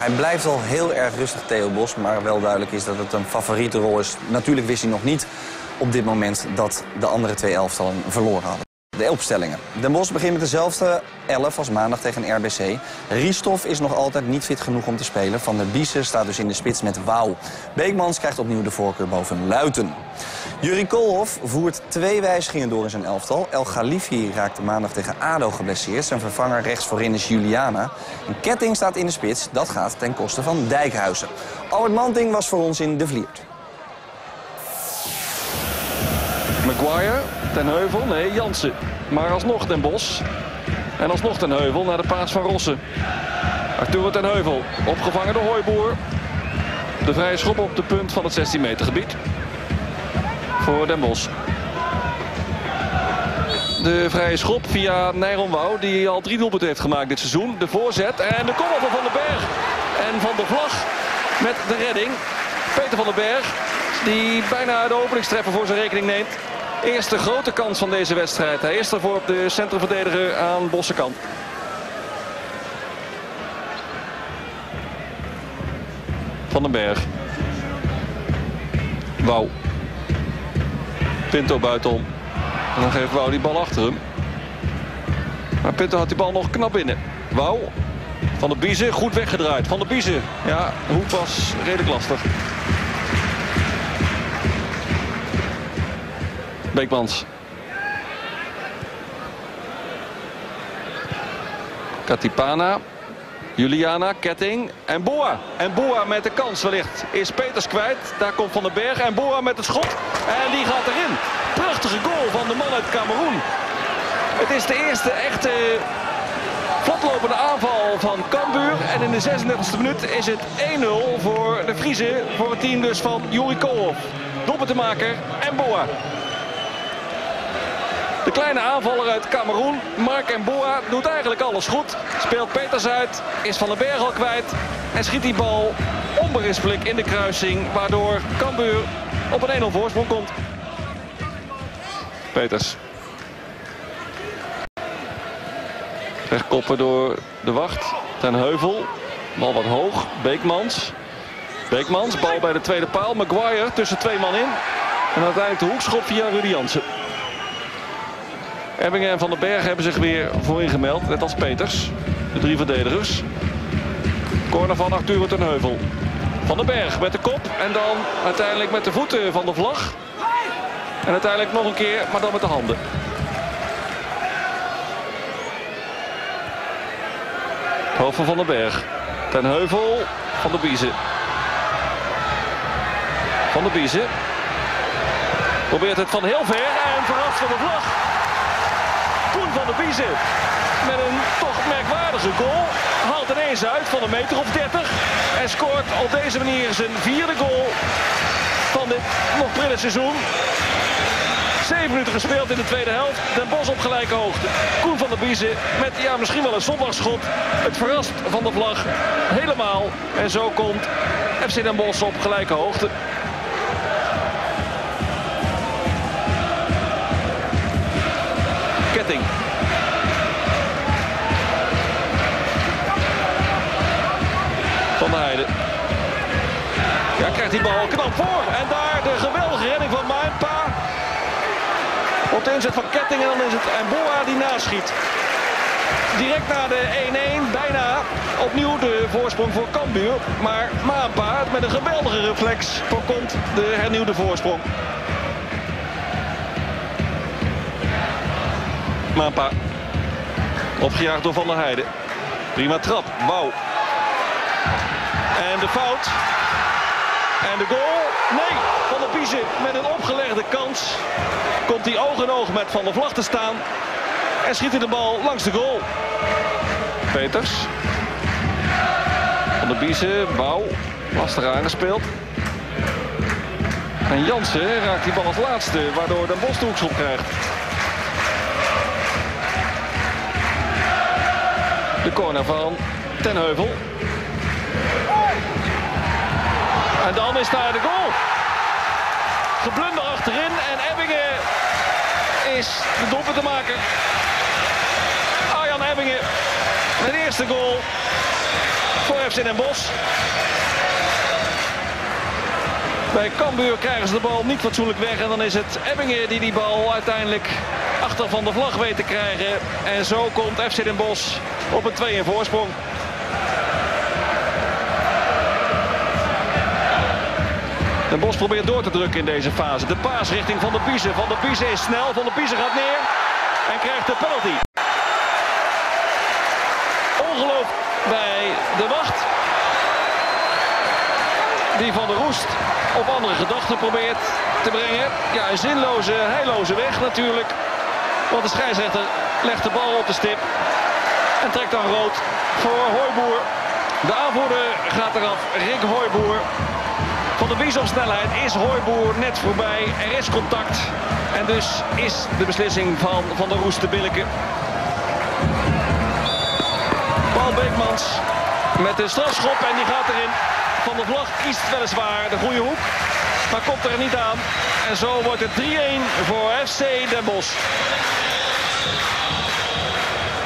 Hij blijft al heel erg rustig, Theo Bos. Maar wel duidelijk is dat het een favoriete rol is. Natuurlijk wist hij nog niet op dit moment dat de andere twee elftallen verloren hadden. De opstellingen. Den Bosch begint met dezelfde 11 als maandag tegen RBC. Ristoff is nog altijd niet fit genoeg om te spelen. Van der Biesen staat dus in de spits met Wauw. Beekmans krijgt opnieuw de voorkeur boven Luiten. Juri Koolhof voert twee wijzigingen door in zijn elftal. El Khalifi raakte maandag tegen ADO geblesseerd. Zijn vervanger rechts voorin is Juliana. Een ketting staat in de spits. Dat gaat ten koste van Dijkhuizen. Albert Manting was voor ons in De Vliert. Maguire, Ten Heuvel, nee, Jansen. Maar alsnog Ten Bos. En alsnog Ten Heuvel naar de paas van Rossen. Arturo Ten Heuvel, opgevangen door Hooiboer. De vrije schop op de punt van het 16 meter gebied. Voor Den Bos. De vrije schop via Nijron Wouw, die al drie doelpunten heeft gemaakt dit seizoen. De voorzet en de kopbal van Van den Berg. En Van de Vlag met de redding. Peter van den Berg, die bijna de openingstreffer voor zijn rekening neemt. Eerste grote kans van deze wedstrijd. Hij is ervoor op de centrumverdediger aan Bossenkant. Van den Berg. Wauw. Pinto buitenom. En dan geeft Wouw die bal achter hem. Maar Pinto had die bal nog knap binnen. Wauw. Van de Biezen goed weggedraaid. Van de Biezen. Ja, hoek was redelijk lastig. Beekmans. Katipana. Juliana, Ketting en Boa. En Boa met de kans wellicht is Peters kwijt. Daar komt Van den Berg en Boa met het schot. En die gaat erin. Prachtige goal van de man uit Cameroen. Het is de eerste echte vlotlopende aanval van Cambuur. En in de 36e minuut is het 1-0 voor de Friese. Voor het team dus van Juri Koolhof. Doelpuntenmaker en Boa. De kleine aanvaller uit Cameroen, Mark Boa, doet eigenlijk alles goed. Speelt Peters uit, is Van den Berg al kwijt. En schiet die bal onberispelijk in de kruising. Waardoor Cambuur op een 1-0 voorsprong komt. Peters. Wegkoppen door de wacht. Ten Heuvel. Bal wat hoog. Beekmans. Beekmans, bal bij de tweede paal. Maguire tussen twee man in. En uiteindelijk de hoekschop via Rudy Jansen. Ebbingen en Van den Berg hebben zich weer voorin gemeld. Net als Peters. De drie verdedigers. Corner van Arturo ten Heuvel. Van den Berg met de kop. En dan uiteindelijk met de voeten van de vlag. En uiteindelijk nog een keer, maar dan met de handen. Hoofd van Van den Berg. Ten Heuvel van de Biezen. Van de Biezen. Probeert het van heel ver en verrast van de vlag. Koen van der Biezen met een toch merkwaardige goal. Haalt ineens uit van een meter of 30. En scoort op deze manier zijn vierde goal van dit nog prille seizoen. Zeven minuten gespeeld in de tweede helft. Den Bos op gelijke hoogte. Koen van der Biezen met ja, misschien wel een zondagschot. Het verrast van de vlag helemaal. En zo komt FC Den Bosch op gelijke hoogte. Van der Heijden. Ja, krijgt die bal knap voor. En daar de geweldige redding van Maimpa. Op de inzet van Ketting en dan is het Boa die naschiet. Direct na de 1-1, bijna opnieuw de voorsprong voor Cambuur. Maar Maampa met een geweldige reflex voorkomt de hernieuwde voorsprong. Maampa. Opgejaagd door Van der Heijden. Prima trap. Wauw. En de fout. En de goal. Nee, Van der Biezen met een opgelegde kans. Komt hij oog in oog met Van der Vlag te staan. En schiet hij de bal langs de goal. Peters. Van der Biezen. Wauw. Lastig aangespeeld. En Jansen raakt die bal als laatste. Waardoor de Bos de krijgt. De corner van Tenheuvel. En dan is daar de goal. Geblunder achterin en Ebbingen is de doelpunt te maken. Arjan Ebbingen, de eerste goal voor FC Den Bosch. Bij Cambuur krijgen ze de bal niet fatsoenlijk weg. En dan is het Ebbingen die die bal uiteindelijk achter van de vlag weet te krijgen. En zo komt FC Den Bosch op een 2 voorsprong. Den Bos probeert door te drukken in deze fase. De paas richting Van der Biezen. Van der Biezen is snel. Van der Biezen gaat neer. En krijgt de penalty. Ongeloof bij de wacht. Die Van der Roest op andere gedachten probeert te brengen. Ja, een zinloze, heilloze weg natuurlijk. Want de scheidsrechter legt de bal op de stip. En trekt dan rood voor Hooiboer. De aanvoerder gaat eraf. Rick Hooiboer. Van de Wies snelheid is Hooiboer net voorbij. Er is contact. En dus is de beslissing van Van der Roest te billijken. Paul Beekmans met de strafschop en die gaat erin. Van der Vlag kiest weliswaar de goede hoek. Maar komt er niet aan. En zo wordt het 3-1 voor FC Den Bosch.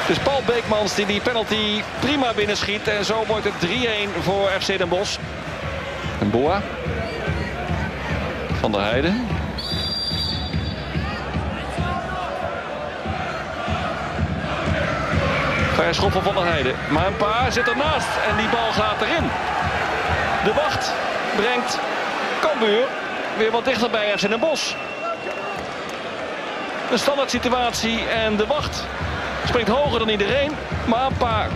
Dus Paul Beekmans die die penalty prima binnenschiet. En zo wordt het 3-1 voor FC Den Bosch. En Boa. Van der Heijden. Vrij schop van Van der Heijden. Maar een paar zit ernaast. En die bal gaat erin. De wacht brengt Cambuur weer wat dichter bij FC Den Bosch. Een standaard situatie en de wacht springt hoger dan iedereen. Maar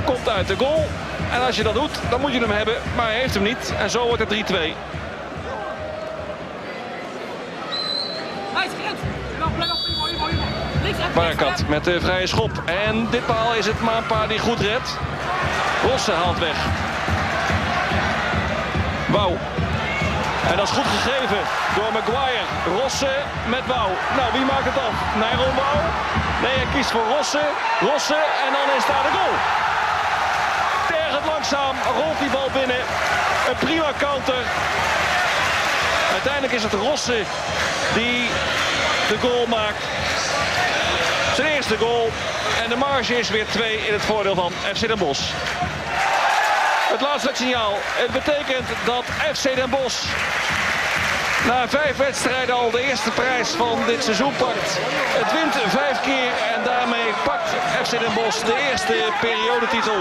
komt uit de goal. En als je dat doet, dan moet je hem hebben. Maar hij heeft hem niet. En zo wordt het 3-2. Barakat met de vrije schop. En ditmaal is het Maanpa die goed redt. Rosse haalt weg. Wauw. En dat is goed gegeven door Maguire. Rosse met Wauw. Nou, wie maakt het af? Nijron Wauw? Nee, hij kiest voor Rosse. Rosse en dan is daar de goal. Tergend langzaam rolt die bal binnen. Een prima counter. Uiteindelijk is het Rosse die de goal maakt. Zijn eerste goal. En de marge is weer 2 in het voordeel van FC Den Bosch. Het laatste signaal. Het betekent dat FC Den Bosch na vijf wedstrijden al de eerste prijs van dit seizoen pakt. Het wint vijf keer en daarmee pakt FC Den Bosch de eerste periodetitel.